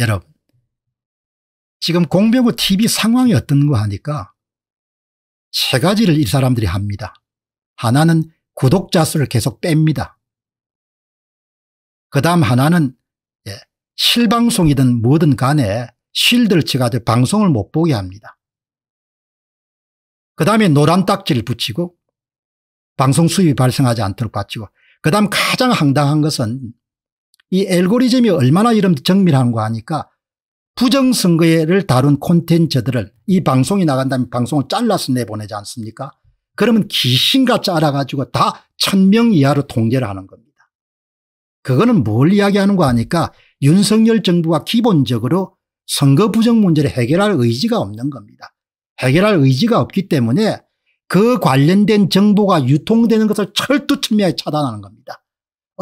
여러분 지금 공병호 TV 상황이 어떤가 하니까 세 가지를 이 사람들이 합니다. 하나는 구독자 수를 계속 뺍니다. 그 다음 하나는 예, 실방송이든 뭐든 간에 쉴드를 쳐가지고 방송을 못 보게 합니다. 그 다음에 노란 딱지를 붙이고 방송 수입이 발생하지 않도록 받치고 그 다음 가장 황당한 것은 이 알고리즘이 얼마나 이런 정밀한가 하니까 부정선거를 다룬 콘텐츠들을 이 방송이 나간다면 방송을 잘라서 내보내지 않습니까 그러면 귀신같이 알아가지고 다 천 명 이하로 통제를 하는 겁니다. 그거는 뭘 이야기하는가 하니까 윤석열 정부가 기본적으로 선거 부정 문제를 해결할 의지가 없는 겁니다. 해결할 의지가 없기 때문에 그 관련된 정보가 유통되는 것을 철두철미하게 차단하는 겁니다.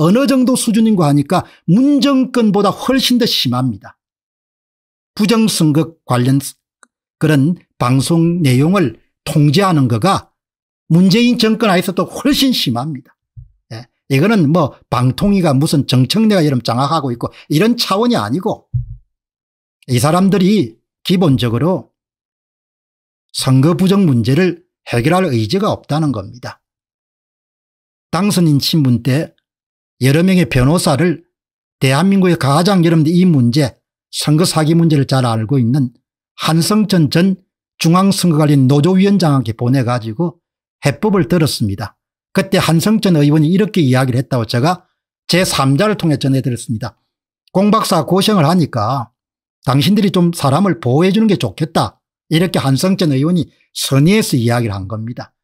어느 정도 수준인가 하니까 문정권보다 훨씬 더 심합니다. 부정선거 관련 그런 방송 내용을 통제하는 거가 문재인 정권 하에서도 훨씬 심합니다. 예. 이거는 뭐 방통위가 무슨 정청래가 이름 장악하고 있고 이런 차원이 아니고 이 사람들이 기본적으로 선거 부정 문제를 해결할 의지가 없다는 겁니다. 당선인 신분 때 여러 명의 변호사를 대한민국의 가장 여러분들 이 문제 선거 사기 문제를 잘 알고 있는 한성천 전 중앙선거관리 노조위원장에게 보내가지고 해법을 들었습니다. 그때 한성천 의원이 이렇게 이야기를 했다고 제가 제3자를 통해 전해드렸습니다. 공박사 고생을 하니까 당신들이 좀 사람을 보호해 주는 게 좋겠다. 이렇게 한성천 의원이 선의해서 이야기를 한 겁니다.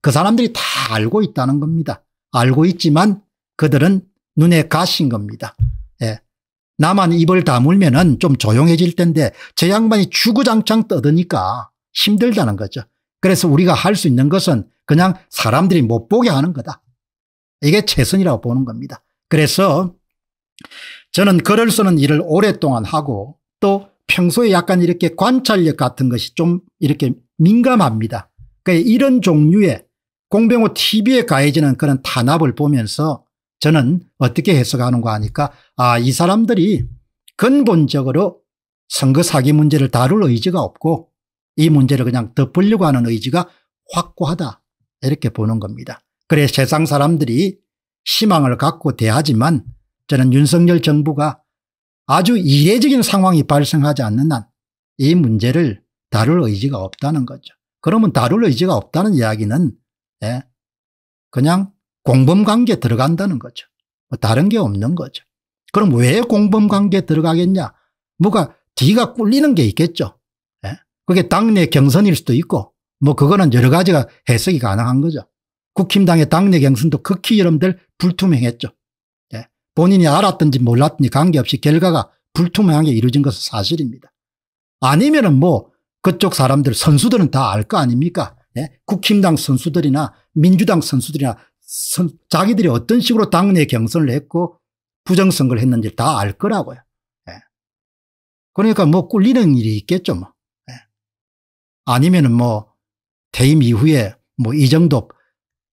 그 사람들이 다 알고 있다는 겁니다. 알고 있지만 그들은 눈에 가신 겁니다. 예. 나만 입을 다물면 좀 조용해질 텐데 저 양반이 주구장창 떠드니까 힘들다는 거죠. 그래서 우리가 할 수 있는 것은 그냥 사람들이 못 보게 하는 거다. 이게 최선이라고 보는 겁니다. 그래서 저는 글을 쓰는 일을 오랫동안 하고 또 평소에 약간 이렇게 관찰력 같은 것이 좀 이렇게 민감합니다. 그러니까 이런 종류의 공병호 TV에 가해지는 그런 탄압을 보면서 저는 어떻게 해석하는가 하니까 아, 이 사람들이 근본적으로 선거 사기 문제를 다룰 의지가 없고 이 문제를 그냥 덮으려고 하는 의지가 확고하다 이렇게 보는 겁니다. 그래 세상 사람들이 희망을 갖고 대하지만 저는 윤석열 정부가 아주 이례적인 상황이 발생하지 않는 한 이 문제를 다룰 의지가 없다는 거죠. 그러면 다룰 의지가 없다는 이야기는 예, 그냥 공범관계 들어간다는 거죠. 뭐 다른 게 없는 거죠. 그럼 왜 공범관계 들어가겠냐 뭐가 뒤가 꿀리는 게 있겠죠. 예? 그게 당내 경선일 수도 있고 뭐 그거는 여러 가지가 해석이 가능한 거죠. 국힘당의 당내 경선도 극히 여러분들 불투명했죠. 예? 본인이 알았든지 몰랐든지 관계없이 결과가 불투명하게 이루어진 것은 사실입니다. 아니면은 뭐 그쪽 사람들 선수들은 다 알 거 아닙니까? 예? 국힘당 선수들이나 민주당 선수들이나 선, 자기들이 어떤 식으로 당내 경선을 했고 부정선거를 했는지 다 알 거라고요. 예. 그러니까 뭐 꿀리는 일이 있겠죠. 뭐. 예. 아니면은 뭐 퇴임 이후에 뭐 이 정도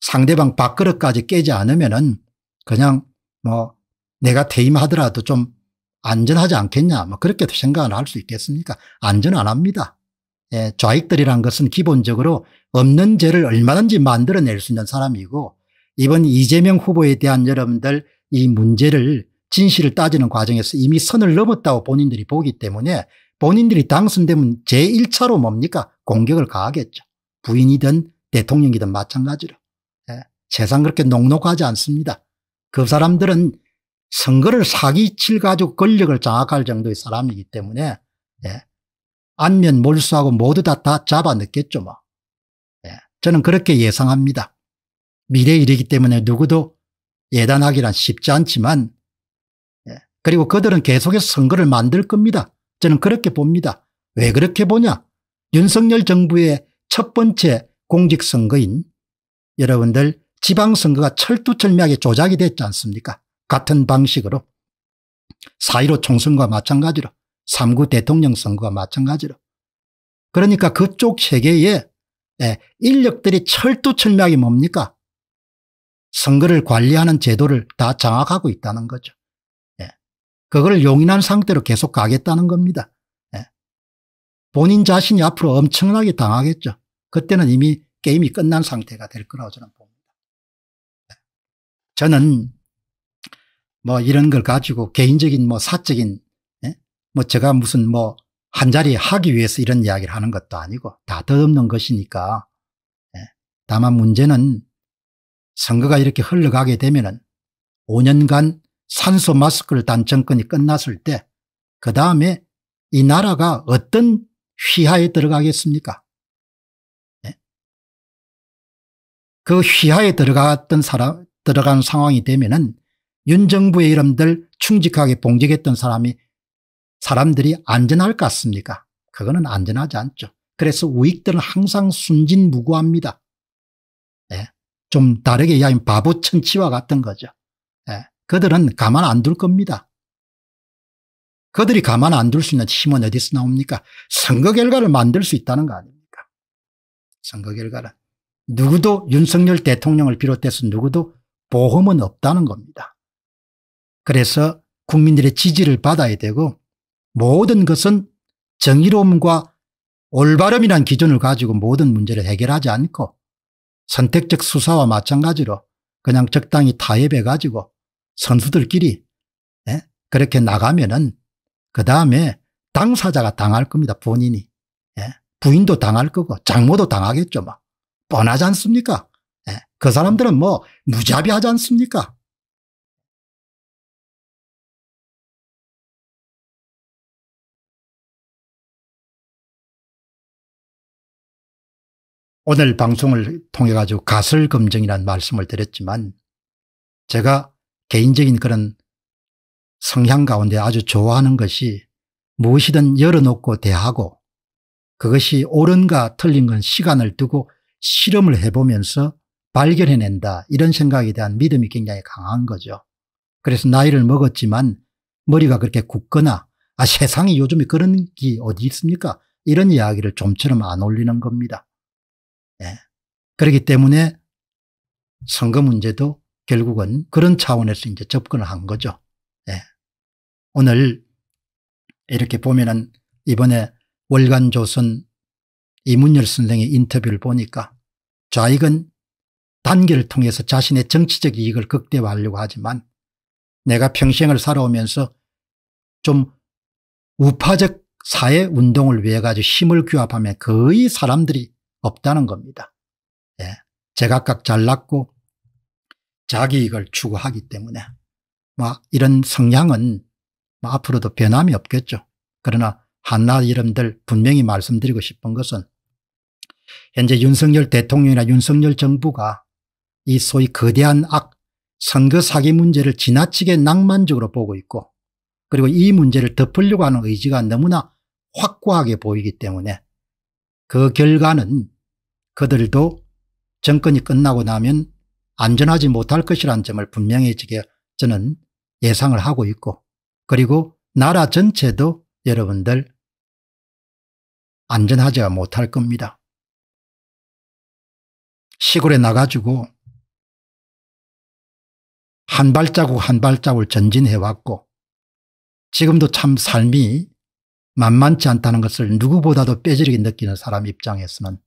상대방 밥그릇까지 깨지 않으면은 그냥 뭐 내가 퇴임하더라도 좀 안전하지 않겠냐 뭐 그렇게도 생각을 할 수 있겠습니까 안전 안 합니다. 예, 좌익들이란 것은 기본적으로 없는 죄를 얼마든지 만들어낼 수 있는 사람이고 이번 이재명 후보에 대한 여러분들 이 문제를 진실을 따지는 과정에서 이미 선을 넘었다고 본인들이 보기 때문에 본인들이 당선되면 제1차로 뭡니까 공격을 가하겠죠. 부인이든 대통령이든 마찬가지로. 예. 세상 그렇게 녹록하지 않습니다. 그 사람들은 선거를 사기칠 가지고 권력을 장악할 정도의 사람이기 때문에 예. 안면 몰수하고 모두 다, 다 잡아넣겠죠. 뭐. 예. 저는 그렇게 예상합니다. 미래 일이기 때문에 누구도 예단하기란 쉽지 않지만 예. 그리고 그들은 계속해서 선거를 만들 겁니다. 저는 그렇게 봅니다. 왜 그렇게 보냐 윤석열 정부의 첫 번째 공직선거인 여러분들 지방선거가 철두철미하게 조작이 됐지 않습니까 같은 방식으로 4.15 총선과 마찬가지로 3구 대통령 선거와 마찬가지로 그러니까 그쪽 세계에 예, 인력들이 철두철미하게 뭡니까 선거를 관리하는 제도를 다 장악하고 있다는 거죠. 예. 그걸 용인한 상태로 계속 가겠다는 겁니다. 예. 본인 자신이 앞으로 엄청나게 당하겠죠. 그때는 이미 게임이 끝난 상태가 될 거라고 저는 봅니다. 예. 저는 뭐 이런 걸 가지고 개인적인 뭐 사적인 예? 뭐 제가 무슨 뭐 한 자리 하기 위해서 이런 이야기를 하는 것도 아니고 다 덧없는 것이니까 예? 다만 문제는 선거가 이렇게 흘러가게 되면은 5년간 산소 마스크를 단 정권이 끝났을 때 그 다음에 이 나라가 어떤 휘하에 들어가겠습니까? 네? 그 휘하에 들어갔던 사람, 들어간 상황이 되면은 윤 정부의 이름들 충직하게 봉직했던 사람이 사람들이 안전할 것 같습니까? 그거는 안전하지 않죠. 그래서 우익들은 항상 순진무구합니다. 네? 좀 다르게 이야기하면 바보 천치와 같은 거죠. 네? 그들은 가만 안 둘 겁니다. 그들이 가만 안 둘 수 있는 힘은 어디서 나옵니까? 선거 결과를 만들 수 있다는 거 아닙니까? 선거 결과를. 누구도 윤석열 대통령을 비롯해서 누구도 보험은 없다는 겁니다. 그래서 국민들의 지지를 받아야 되고 모든 것은 정의로움과 올바름이란 기준을 가지고 모든 문제를 해결하지 않고 선택적 수사와 마찬가지로 그냥 적당히 타협해 가지고 선수들끼리 예? 그렇게 나가면은 그 다음에 당사자가 당할 겁니다. 본인이. 예? 부인도 당할 거고 장모도 당하겠죠. 뭐. 뻔하지 않습니까? 예? 그 사람들은 뭐 무자비하지 않습니까? 오늘 방송을 통해 가지고 가설 검증이라는 말씀을 드렸지만 제가 개인적인 그런 성향 가운데 아주 좋아하는 것이 무엇이든 열어놓고 대하고 그것이 옳은가 틀린 건 시간을 두고 실험을 해보면서 발견해낸다 이런 생각에 대한 믿음이 굉장히 강한 거죠. 그래서 나이를 먹었지만 머리가 그렇게 굳거나 아 세상에 요즘에 그런 게 어디 있습니까 이런 이야기를 좀처럼 안 올리는 겁니다. 예. 그렇기 때문에 선거 문제도 결국은 그런 차원에서 이제 접근을 한 거죠. 예. 오늘 이렇게 보면은 이번에 월간조선 이문열 선생의 인터뷰를 보니까 좌익은 단계를 통해서 자신의 정치적 이익을 극대화하려고 하지만 내가 평생을 살아오면서 좀 우파적 사회 운동을 위해 가지고 힘을 규합하면 거의 사람들이 없다는 겁니다. 예. 제각각 잘났고 자기 이익을 추구하기 때문에 뭐 이런 성향은 뭐 앞으로도 변함이 없겠죠. 그러나 한나 이름들 분명히 말씀드리고 싶은 것은 현재 윤석열 대통령이나 윤석열 정부가 이 소위 거대한 악 선거 사기 문제를 지나치게 낭만적으로 보고 있고 그리고 이 문제를 덮으려고 하는 의지가 너무나 확고하게 보이기 때문에 그 결과는 그들도 정권이 끝나고 나면 안전하지 못할 것이라는 점을 분명히 저는 예상을 하고 있고 그리고 나라 전체도 여러분들 안전하지 못할 겁니다. 시골에 나가지고 한 발자국 한 발자국을 전진해 왔고 지금도 참 삶이 만만치 않다는 것을 누구보다도 뼈저리게 느끼는 사람 입장에서는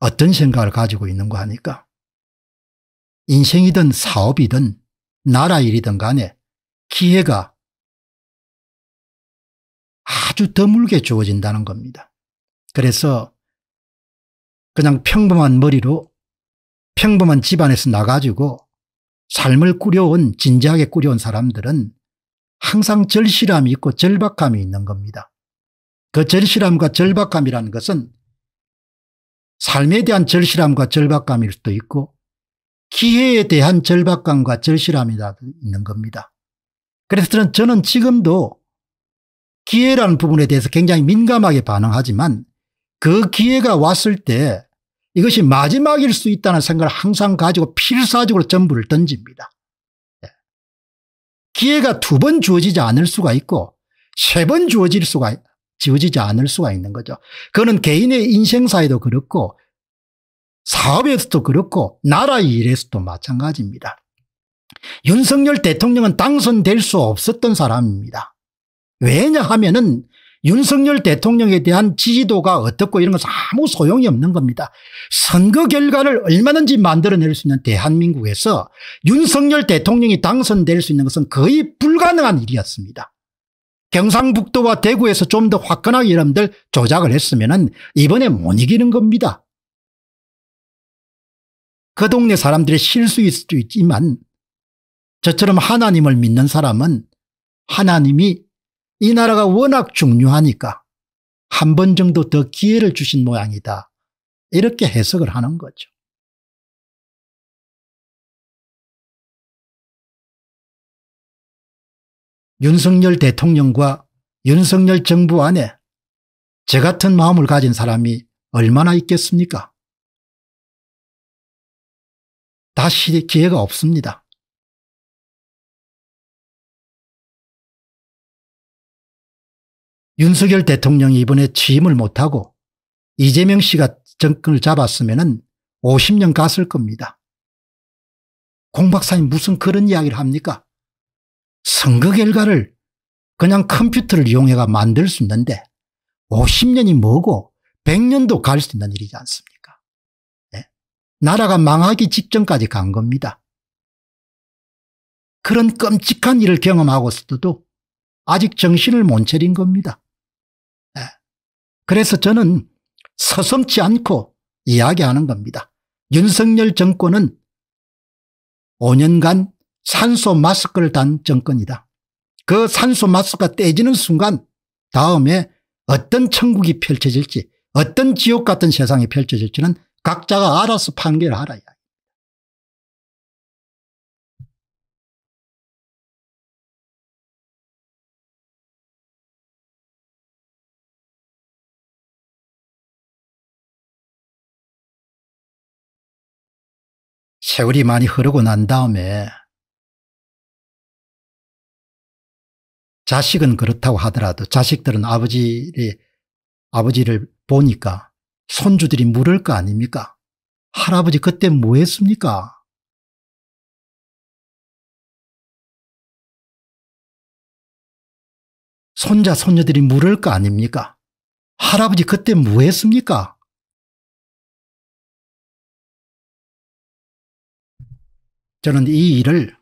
어떤 생각을 가지고 있는가 하니까 인생이든 사업이든 나라 일이든 간에 기회가 아주 드물게 주어진다는 겁니다. 그래서 그냥 평범한 머리로 평범한 집안에서 나가지고 삶을 꾸려온 진지하게 꾸려온 사람들은 항상 절실함이 있고 절박함이 있는 겁니다. 그 절실함과 절박함이라는 것은 삶에 대한 절실함과 절박감일 수도 있고 기회에 대한 절박감과 절실함이 있는 겁니다. 그래서 저는 지금도 기회라는 부분에 대해서 굉장히 민감하게 반응하지만 그 기회가 왔을 때 이것이 마지막일 수 있다는 생각을 항상 가지고 필사적으로 전부를 던집니다. 예. 기회가 두 번 주어지지 않을 수가 있고 세 번 주어질 수가 지어지지 않을 수가 있는 거죠. 그거는 개인의 인생사에도 그렇고 사업에서도 그렇고 나라 일에서도 마찬가지입니다. 윤석열 대통령은 당선될 수 없었던 사람입니다. 왜냐하면 은 윤석열 대통령에 대한 지지도가 어떻고 이런 것은 아무 소용이 없는 겁니다. 선거 결과를 얼마든지 만들어낼 수 있는 대한민국에서 윤석열 대통령이 당선될 수 있는 것은 거의 불가능한 일이었습니다. 경상북도와 대구에서 좀 더 화끈하게 여러분들 조작을 했으면 이번에 못 이기는 겁니다. 그 동네 사람들의 실수일 수도 있지만 저처럼 하나님을 믿는 사람은 하나님이 이 나라가 워낙 중요하니까 한 번 정도 더 기회를 주신 모양이다. 이렇게 해석을 하는 거죠. 윤석열 대통령과 윤석열 정부 안에 저 같은 마음을 가진 사람이 얼마나 있겠습니까? 다시 기회가 없습니다. 윤석열 대통령이 이번에 취임을 못하고 이재명 씨가 정권을 잡았으면 50년 갔을 겁니다. 공 박사님 무슨 그런 이야기를 합니까? 선거 결과를 그냥 컴퓨터를 이용해가 만들 수 있는데 50년이 뭐고 100년도 갈 수 있는 일이지 않습니까? 네? 나라가 망하기 직전까지 간 겁니다. 그런 끔찍한 일을 경험하고서도 아직 정신을 못 차린 겁니다. 네. 그래서 저는 서슴지 않고 이야기하는 겁니다. 윤석열 정권은 5년간 산소 마스크를 단 정권이다. 그 산소 마스크가 떼지는 순간 다음에 어떤 천국이 펼쳐질지 어떤 지옥 같은 세상이 펼쳐질지는 각자가 알아서 판결하라. 세월이 많이 흐르고 난 다음에 자식은 그렇다고 하더라도 자식들은 아버지를, 아버지를 보니까 손주들이 물을 거 아닙니까? 할아버지 그때 뭐 했습니까? 손자 손녀들이 물을 거 아닙니까? 할아버지 그때 뭐 했습니까? 저는 이 일을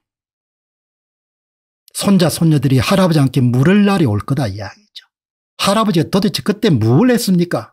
손자 손녀들이 할아버지 함께 물을 날이 올 거다 이야기죠. 할아버지가 도대체 그때 뭘 했습니까?